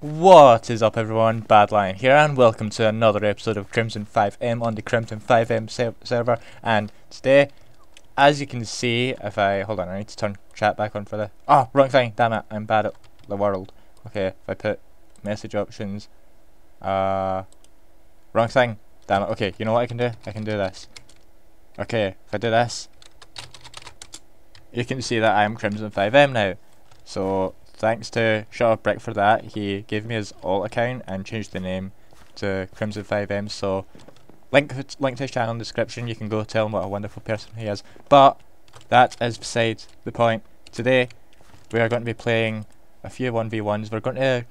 What is up everyone, Badlion here and welcome to another episode of Crimson 5M on the Crimson 5M ser server and today, as you can see, if I, hold on I need to turn chat back on for the, oh wrong thing, damn it, I'm bad at the world. Okay, if I put message options, uh, wrong thing, damn it, okay, you know what I can do? I can do this. Okay, if I do this, you can see that I am Crimson 5M now. So thanks to ShutUpBrick for that. He gave me his alt account and changed the name to Crimson 5M. So link link to his channel in the description. You can go tell him what a wonderful person he is. But that is beside the point. Today we are going to be playing a few 1v1s. We're going to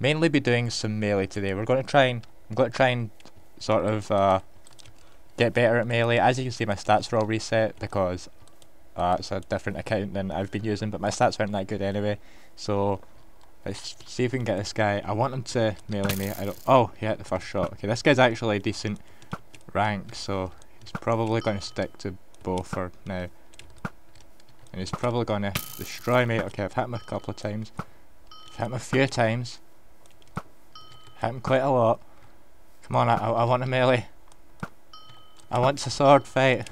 mainly be doing some melee today. We're going to try and I'm going to try and sort of uh, get better at melee. As you can see, my stats are all reset because uh, it's a different account than I've been using, but my stats weren't that good anyway. So let's see if we can get this guy. I want him to melee me. I don't. Oh, he hit the first shot. Okay, this guy's actually a decent rank, so he's probably going to stick to bow for now. And he's probably going to destroy me. Okay, I've hit him a couple of times. I've hit him a few times. Hit him quite a lot. Come on, I, I want a melee. I want a sword fight.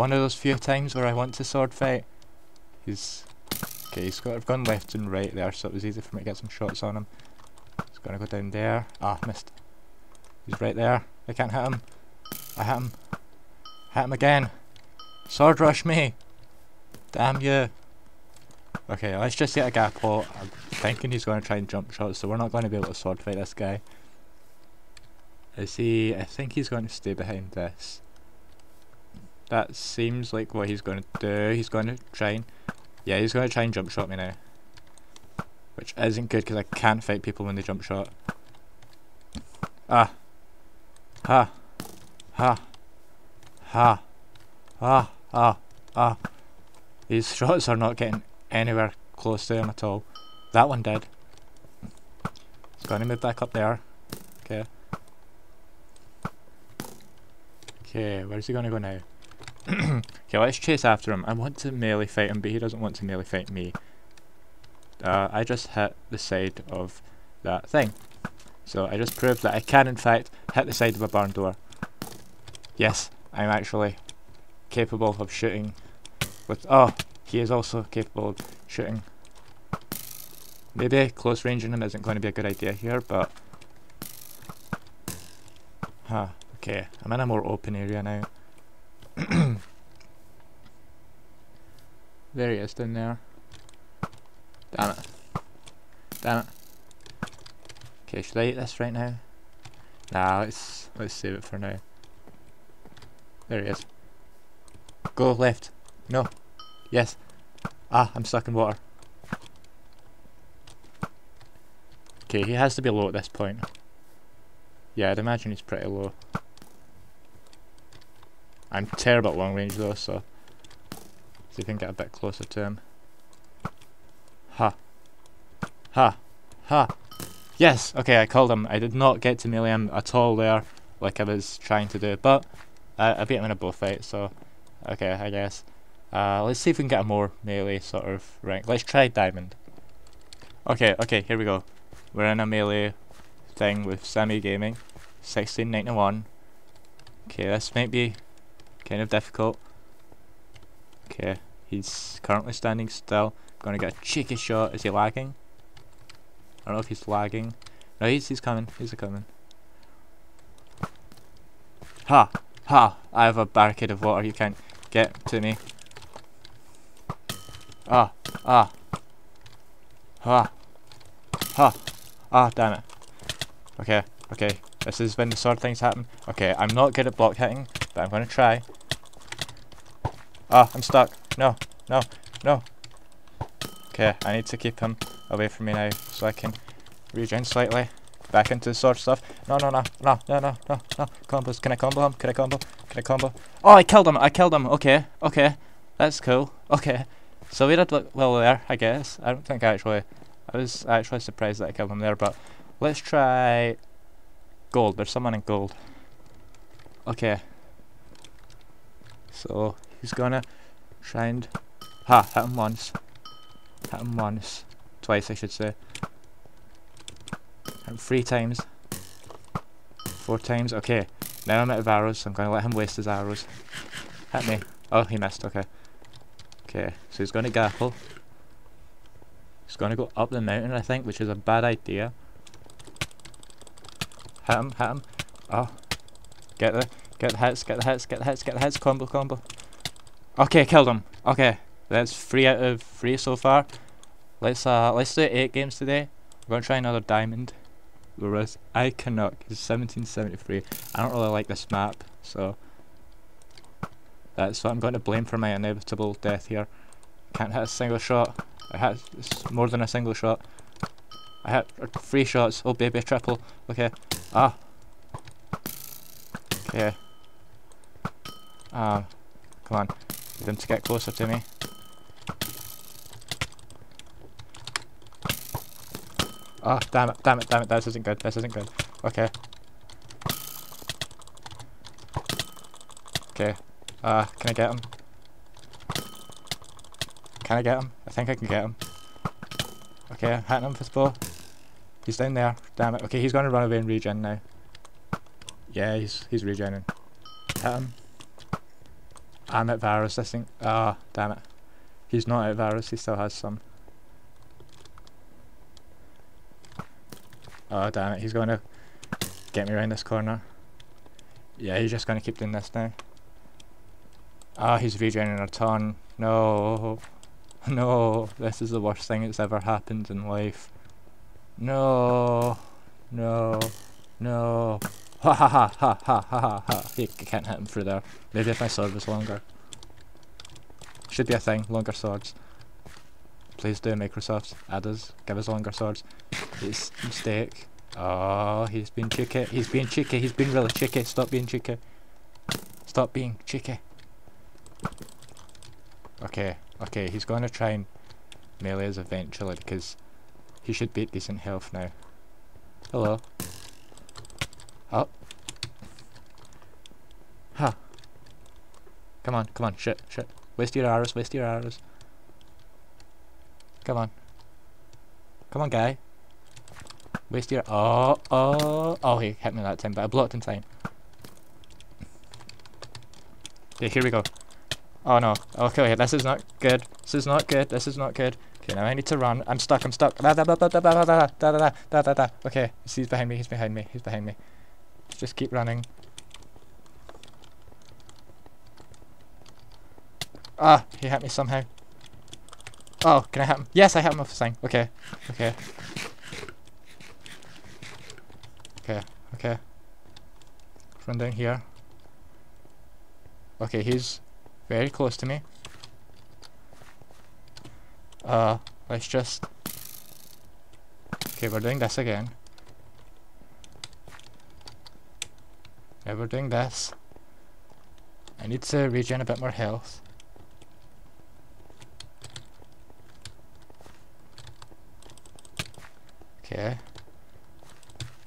One of those few times where I want to sword fight. He's okay. He's got. I've gone left and right there, so it was easy for me to get some shots on him. He's gonna go down there. Ah, missed. He's right there. I can't hit him. I hit him. Hit him again. Sword rush me. Damn you. Okay, let's just get a gapple. I'm thinking he's going to try and jump shots, so we're not going to be able to sword fight this guy. I see. I think he's going to stay behind this. That seems like what he's going to do. He's going to try and... Yeah, he's going to try and jump shot me now. Which isn't good because I can't fight people when they jump shot. Ah. Ha. Ha. Ha. Ah. Ah. Ah. These shots are not getting anywhere close to him at all. That one did. He's going to move back up there. Okay. Okay, where's he going to go now? Okay, let's chase after him. I want to melee fight him, but he doesn't want to melee fight me. Uh, I just hit the side of that thing. So I just proved that I can in fact hit the side of a barn door. Yes, I'm actually capable of shooting with... Oh, he is also capable of shooting. Maybe close ranging him isn't going to be a good idea here, but... Huh, okay, I'm in a more open area now. there he is down there. Damn it. Damn it. Okay, should I eat this right now? Nah, let's let's save it for now. There he is. Go left. No. Yes. Ah, I'm stuck in water. Okay, he has to be low at this point. Yeah, I'd imagine he's pretty low. I'm terrible at long range though, so see if I can get a bit closer to him. Ha. Ha. Ha. Yes! Okay, I called him. I did not get to melee him at all there, like I was trying to do, but I, beat him in a bow fight, so okay, I guess. Uh, let's see if we can get a more melee sort of rank. Let's try diamond. Okay, okay, here we go. We're in a melee thing with Semi Gaming. 1691. Okay, this might be kind of difficult. Okay, he's currently standing still. Gonna get a cheeky shot. Is he lagging? I don't know if he's lagging. No, he's he's coming. He's coming. Ha! Ha! I have a barricade of water. You can't get to me. Ah! Ah! Ha! Ha! Ah! Damn it. Okay. Okay. This is when the sword things happen. Okay, I'm not good at block hitting, but I'm gonna try. Ah, I'm stuck. No, no, no. Okay, I need to keep him away from me now so I can regen slightly. Back into the sword stuff. No, no, no, no, no, no, no, no. Combos. Can I combo him? Can I combo? Can I combo? Oh, I killed him. I killed him. Okay, okay. That's cool. Okay. So we did well there, I guess. I don't think actually... I was actually surprised that I killed him there, but let's try gold. There's someone in gold. Okay. So he's gonna try and ha hit him once. Hit him once. Twice I should say. three times. Four times. Okay. Now I'm out of arrows, so I'm to let him waste his arrows. Hit me. Oh, he missed. Okay. Okay, so he's going to grapple. He's to go up the mountain, I think, which is a bad idea. Hit him, hit him. Oh. Get the, get the hits, get the hits, get the hits, get the hits. Combo, combo. Okay, killed him. Okay, that's three out of three so far. Let's uh, let's do eight games today. We're gonna try another diamond. Whereas I cannot, it's 1773. I don't really like this map, so that's what I'm going to blame for my inevitable death here. Can't hit a single shot. I hit more than a single shot. I hit three shots. Oh baby, triple. Okay. Ah. Okay. Um, come on. Them to get closer to me. Oh, damn it, damn it, damn it, this isn't good, this isn't good. Okay. Okay. Uh, can I get him? Can I get him? I think I can get him. Okay, I'm hitting him with. He's down there. Damn it. Okay, he's gonna run away and regen now. Yeah, he's he's regening. Hit him. I'm at Varus, I think. Ah, oh, damn it. He's not at Varus, he still has some. Oh damn it, he's going to get me around this corner. Yeah, he's just going to keep doing this now. Ah, oh, he's regenerating a ton. No. No. This is the worst thing that's ever happened in life. No. No. No. Ha ha ha ha ha ha ha ha. He can't hit him through there. Maybe if my sword was longer. Should be a thing, longer swords. Please do Microsoft. Add us. Give us longer swords. It's mistake. Oh, he's been cheeky. He's being cheeky. He's been really cheeky. Stop being cheeky. Stop being cheeky. Okay, okay, he's going to try and melee us eventually because he should be at decent health now. Hello. Oh. Huh. Come on, come on, shit, shit. Waste your arrows, waste your arrows. Come on. Come on, guy. Waste your... Oh, oh. Oh, he hit me that time, but I blocked in time. Yeah, here we go. Oh, no. Okay, this is not good. This is not good. This is not good. Okay, now I need to run. I'm stuck, I'm stuck. Okay, he's he's behind me, he's behind me, he's behind me. Just keep running. Ah, he hit me somehow. Oh, can I hit him? Yes, I hit him off the thing. Okay, okay. Okay, okay. Run down here. Okay, he's very close to me. Uh, let's just... Okay, we're doing this again. Yeah, we're doing this. I need to regen a bit more health. Okay.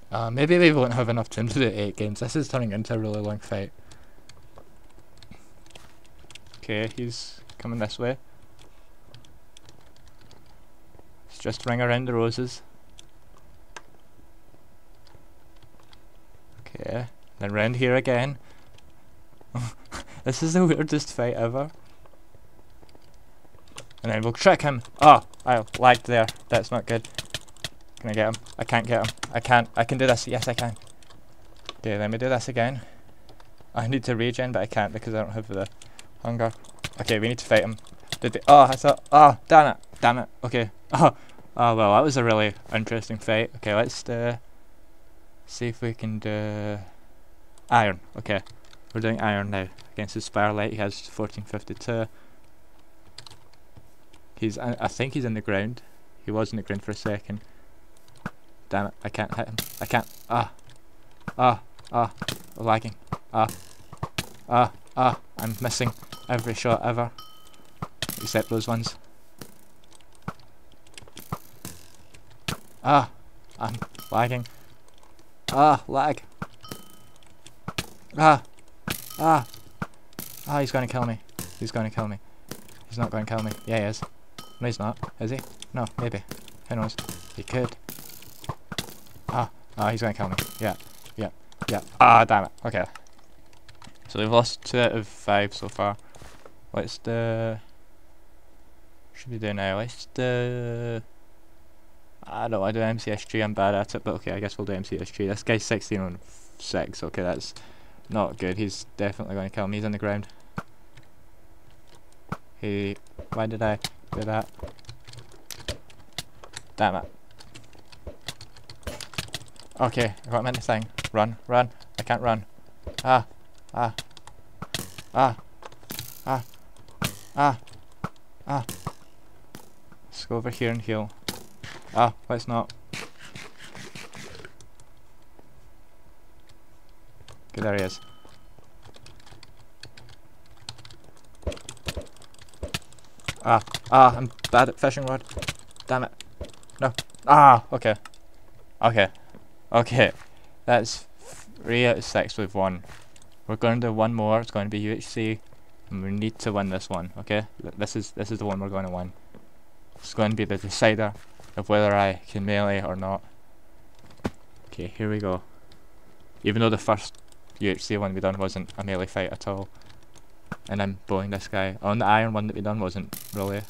Uh, maybe we won't have enough time to do 8 games. This is turning into a really long fight. Okay, he's coming this way. Let's just ring around the roses. Okay, then round here again. this is the weirdest fight ever. And then we'll trick him. Oh, I lagged there. That's not good. Can I get him? I can't get him. I can't. I can do this. Yes, I can. Okay, let me do this again. I need to regen, but I can't because I don't have the hunger. Okay, we need to fight him. Did they? Oh, I thought. Oh, damn it. Damn it. Okay. Oh, oh well, that was a really interesting fight. Okay, let's uh, see if we can do iron. Okay, we're doing iron now against his Firelight. He has 1452. He's. I, I think he's in the ground. He was in the ground for a second. Damn it, I can't hit him. I can't. Ah. Ah. Ah. Lagging. Ah. Ah. Ah. I'm missing every shot ever. Except those ones. Ah. I'm lagging. Ah. Lag. Ah. Ah. Ah, he's going to kill me. He's going to kill me. He's not going to kill me. Yeah, he is. No, he's not. Is he? No, maybe. Who knows? He could. Ah, Ah, he's gonna kill me. Yeah, yeah, yeah. Ah, damn it. Okay. So we've lost two out of five so far. Let's do... Should we do now? Let's do... I don't want to do MCSG, I'm bad at it, but okay, I guess we'll do MCSG. This guy's 16 on 6, okay, that's not good. He's definitely going to kill me. He's on the ground. Hey, why did I do that? Damn it. Okay, I got in the thing. Run, run. I can't run. Ah, ah, ah, ah, ah, ah. Let's go over here and heal. Ah, let's not. There he is. Ah, ah, I'm bad at fishing rod. Damn it. No. Ah, okay. Okay. Okay. That's three out of six we've won. We're going to do one more. It's going to be UHC. And we need to win this one, okay? This is this is the one we're going to win. It's going to be the decider of whether I can melee or not. Okay, here we go. Even though the first UHC one we done wasn't a melee fight at all. And I'm bowling this guy. On the iron one that we done wasn't really.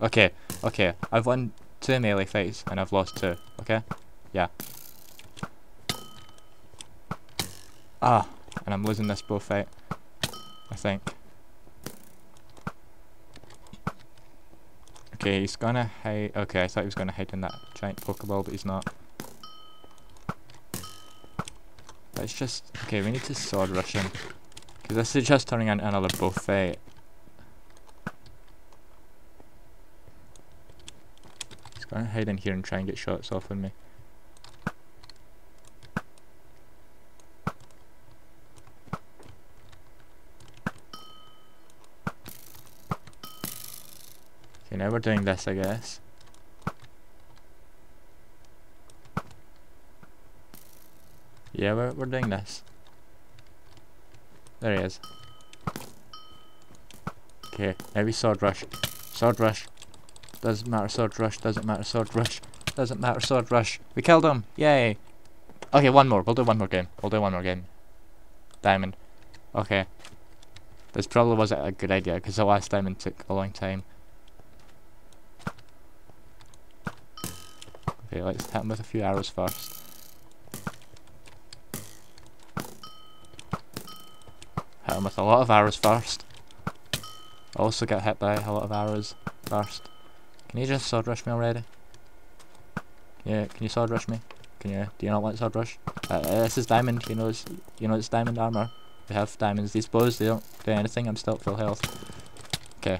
Okay, okay. I've won two melee fights and I've lost two, okay? Yeah. Ah, and I'm losing this bow fight. I think. Okay, he's gonna hide. Okay, I thought he was gonna hide in that giant Pokeball, but he's not. Let's just. Okay, we need to sword rush him. Because is just turning into another buffet. He's gonna hide in here and try and get shots off of me. Okay, now we're doing this, I guess. Yeah, we're, we're doing this. There he is. Okay, now sword rush. Sword rush. Doesn't matter sword rush, doesn't matter sword rush. Doesn't matter sword rush. We killed him! Yay! Okay, one more. We'll do one more game. We'll do one more game. Diamond. Okay. This probably wasn't a good idea because the last diamond took a long time. Okay, let's hit him with a few arrows first. Him with a lot of arrows first. Also get hit by a lot of arrows first. Can you just sword rush me already? Yeah, can you sword rush me? Can you? Do you not want sword rush? Uh, uh, this is diamond. You know, it's, you know it's diamond armor. We have diamonds. These bows, they don't do anything. I'm still at full health. Okay,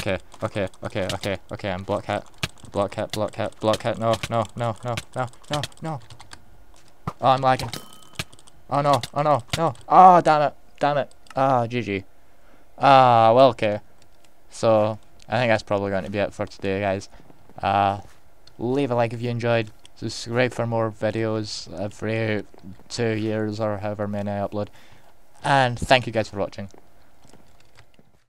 okay, okay, okay, okay, okay. I'm block hat. Block hat, block hat, block hat. No, no, no, no, no, no, no. Oh, I'm lagging. Oh no, oh no, no. Oh, damn it, damn it. Ah, GG. Ah, well, okay. So, I think that's probably going to be it for today, guys. Uh, leave a like if you enjoyed. Subscribe for more videos every two years or however many I upload. And thank you guys for watching.